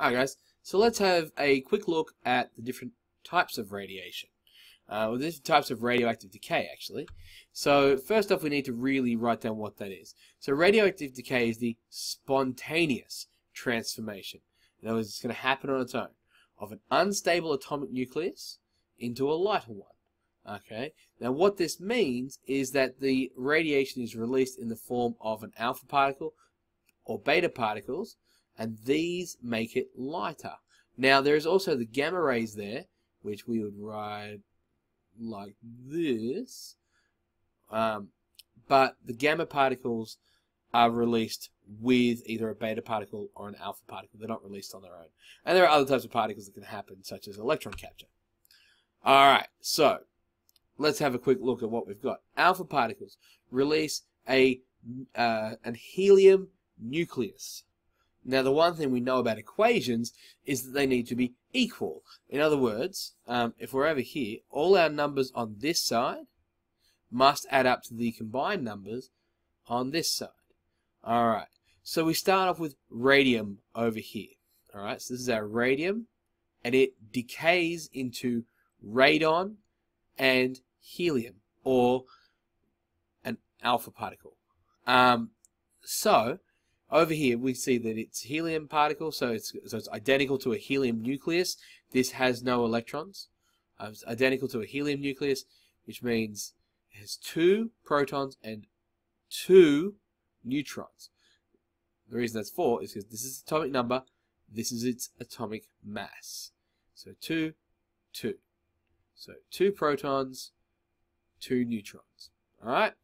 Alright guys, so let's have a quick look at the different types of radiation. Uh, well, different types of radioactive decay actually. So first off we need to really write down what that is. So radioactive decay is the spontaneous transformation. In other words, it's going to happen on its own of an unstable atomic nucleus into a lighter one. Okay. Now what this means is that the radiation is released in the form of an alpha particle or beta particles and these make it lighter. Now there is also the gamma rays there, which we would write like this, um, but the gamma particles are released with either a beta particle or an alpha particle. They're not released on their own. And there are other types of particles that can happen, such as electron capture. Alright, so let's have a quick look at what we've got. Alpha particles release a uh, an helium nucleus. Now, the one thing we know about equations is that they need to be equal. In other words, um, if we're over here, all our numbers on this side must add up to the combined numbers on this side. Alright, so we start off with radium over here. Alright, so this is our radium, and it decays into radon and helium, or an alpha particle. Um, so, over here, we see that it's helium particle, so it's, so it's identical to a helium nucleus. This has no electrons. Uh, it's identical to a helium nucleus, which means it has two protons and two neutrons. The reason that's four is because this is its atomic number, this is its atomic mass. So two, two. So two protons, two neutrons. Alright?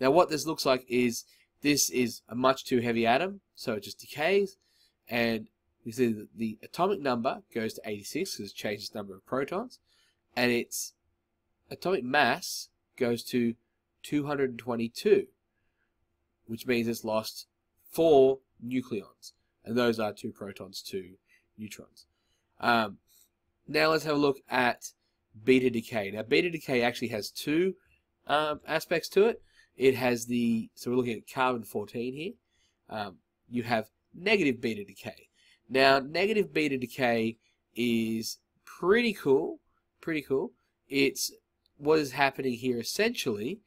Now what this looks like is this is a much too heavy atom, so it just decays, and see that the atomic number goes to 86 because it changes the number of protons, and its atomic mass goes to 222, which means it's lost four nucleons, and those are two protons, two neutrons. Um, now let's have a look at beta decay. Now beta decay actually has two um, aspects to it. It has the, so we're looking at carbon 14 here. Um, you have negative beta decay. Now, negative beta decay is pretty cool, pretty cool. It's, what is happening here essentially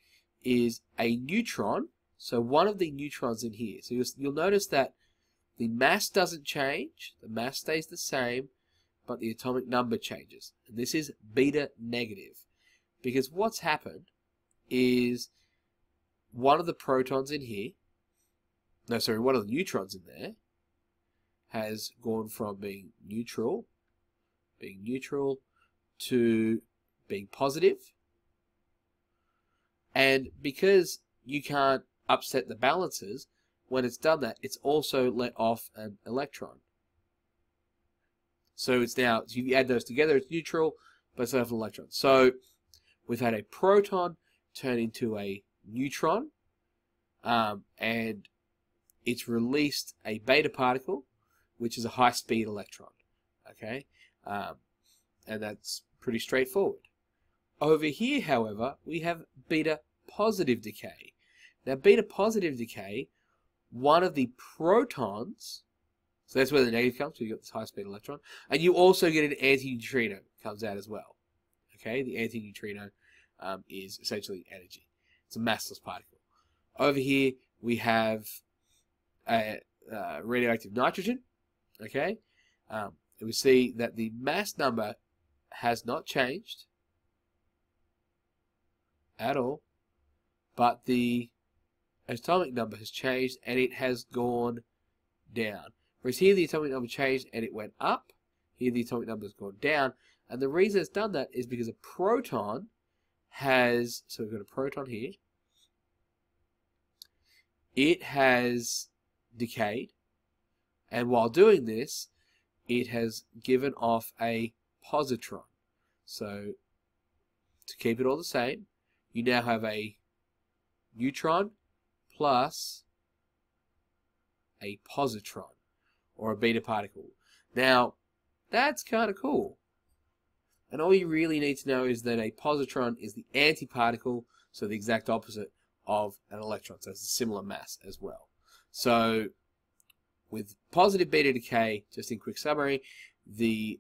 is a neutron, so one of the neutrons in here. So you'll, you'll notice that the mass doesn't change, the mass stays the same, but the atomic number changes. And this is beta negative. Because what's happened is one of the protons in here, no, sorry, one of the neutrons in there, has gone from being neutral, being neutral, to being positive. And because you can't upset the balances, when it's done that, it's also let off an electron. So it's now, so you add those together, it's neutral, but it's let off an electron. So we've had a proton turn into a neutron, um, and it's released a beta particle, which is a high-speed electron. Okay, um, and that's pretty straightforward. Over here, however, we have beta positive decay. Now, beta positive decay, one of the protons, so that's where the negative comes, so you got this high-speed electron, and you also get an antineutrino comes out as well. Okay, the antineutrino um, is essentially energy. It's a massless particle. Over here, we have a, uh, radioactive nitrogen. Okay, um, we see that the mass number has not changed at all, but the atomic number has changed and it has gone down. Whereas here the atomic number changed and it went up. Here the atomic number has gone down. And the reason it's done that is because a proton has, so we've got a proton here, it has decayed, and while doing this, it has given off a positron. So, to keep it all the same, you now have a neutron plus a positron, or a beta particle. Now, that's kind of cool. And all you really need to know is that a positron is the antiparticle, so the exact opposite of an electron. So it's a similar mass as well. So with positive beta decay, just in quick summary, the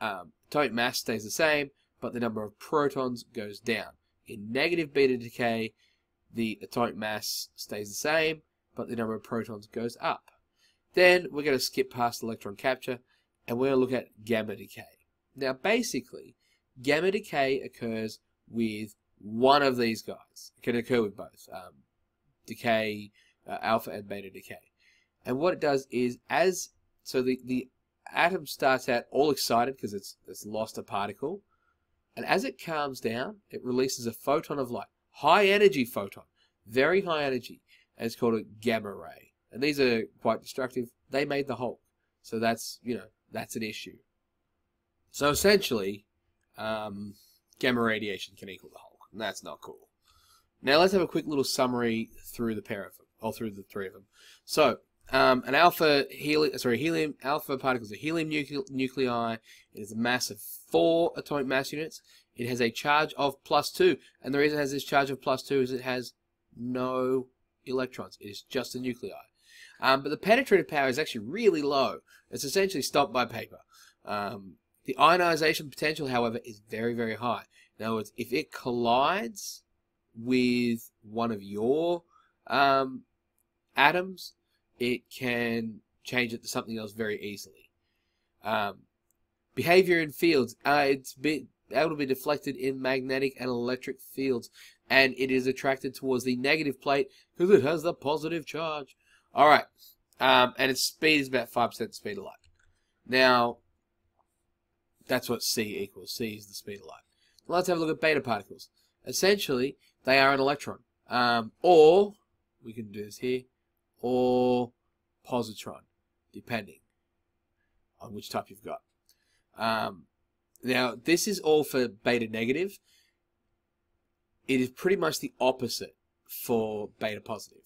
um, atomic mass stays the same, but the number of protons goes down. In negative beta decay, the atomic mass stays the same, but the number of protons goes up. Then we're going to skip past electron capture, and we're going to look at gamma decay. Now, basically, gamma decay occurs with one of these guys. Can occur with both um, decay, uh, alpha and beta decay. And what it does is, as so the, the atom starts out all excited because it's, it's lost a particle, and as it calms down, it releases a photon of light, high energy photon, very high energy, and it's called a gamma ray. And these are quite destructive. They made the Hulk, so that's you know that's an issue. So essentially, um, gamma radiation can equal the Hulk, and that's not cool. Now let's have a quick little summary through the pair of them, or through the three of them. So um, an alpha helium, sorry, helium alpha particle is a helium nucle nuclei. It has a mass of four atomic mass units. It has a charge of plus two, and the reason it has this charge of plus two is it has no electrons. It is just a nuclei. Um, but the penetrative power is actually really low. It's essentially stopped by paper. Um, the ionization potential, however, is very, very high. In other words, if it collides with one of your um, atoms, it can change it to something else very easily. Um, behavior in fields, uh, it's been able to be deflected in magnetic and electric fields, and it is attracted towards the negative plate because it has the positive charge. All right, um, and its speed is about five percent speed of light. Now, that's what c equals. c is the speed of light. Let's have a look at beta particles. Essentially, they are an electron. Um, or, we can do this here, or positron, depending on which type you've got. Um, now, this is all for beta negative. It is pretty much the opposite for beta positive.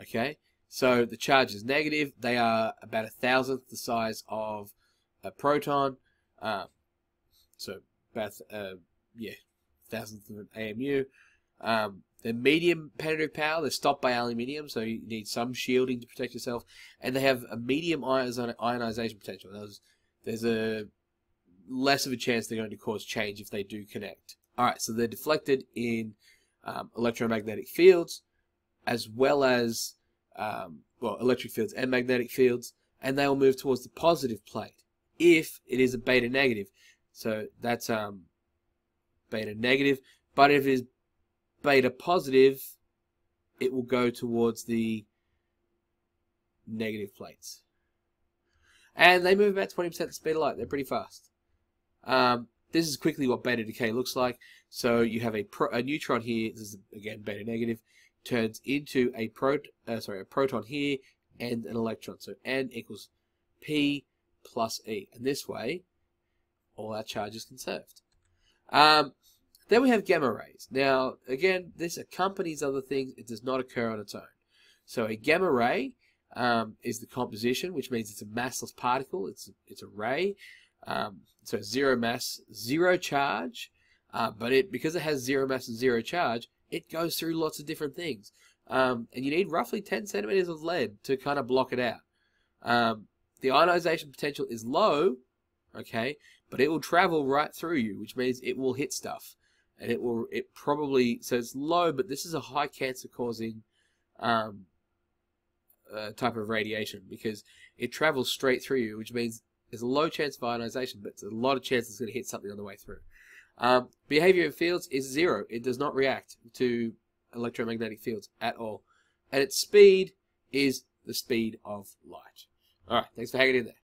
Okay, so the charge is negative. They are about a thousandth the size of a proton. Um, so about uh, yeah, thousandth of an AMU. Um, they're medium penetrative power. They're stopped by aluminium, so you need some shielding to protect yourself. And they have a medium ionization potential. There's, there's a less of a chance they're going to cause change if they do connect. All right, so they're deflected in um, electromagnetic fields, as well as um, well electric fields and magnetic fields, and they will move towards the positive plate if it is a beta negative. So that's um, beta negative. But if it is beta positive, it will go towards the negative plates. And they move about 20% the speed of light. They're pretty fast. Um, this is quickly what beta decay looks like. So you have a, pro a neutron here. This is again beta negative. Turns into a pro uh, sorry a proton here and an electron. So N equals P plus E. And this way, all our charge is conserved. Um, then we have gamma rays. Now, again, this accompanies other things. It does not occur on its own. So a gamma ray um, is the composition, which means it's a massless particle. It's it's a ray. Um, so zero mass, zero charge. Uh, but it because it has zero mass and zero charge, it goes through lots of different things. Um, and you need roughly 10 centimeters of lead to kind of block it out. Um, the ionization potential is low, okay, but it will travel right through you, which means it will hit stuff and it will it probably so it's low, but this is a high cancer causing um, uh, type of radiation because it travels straight through you, which means there's a low chance of ionization, but a lot of chance it's going to hit something on the way through. Um, behavior in fields is zero; it does not react to electromagnetic fields at all, and its speed is the speed of light. All right, thanks for hanging in there.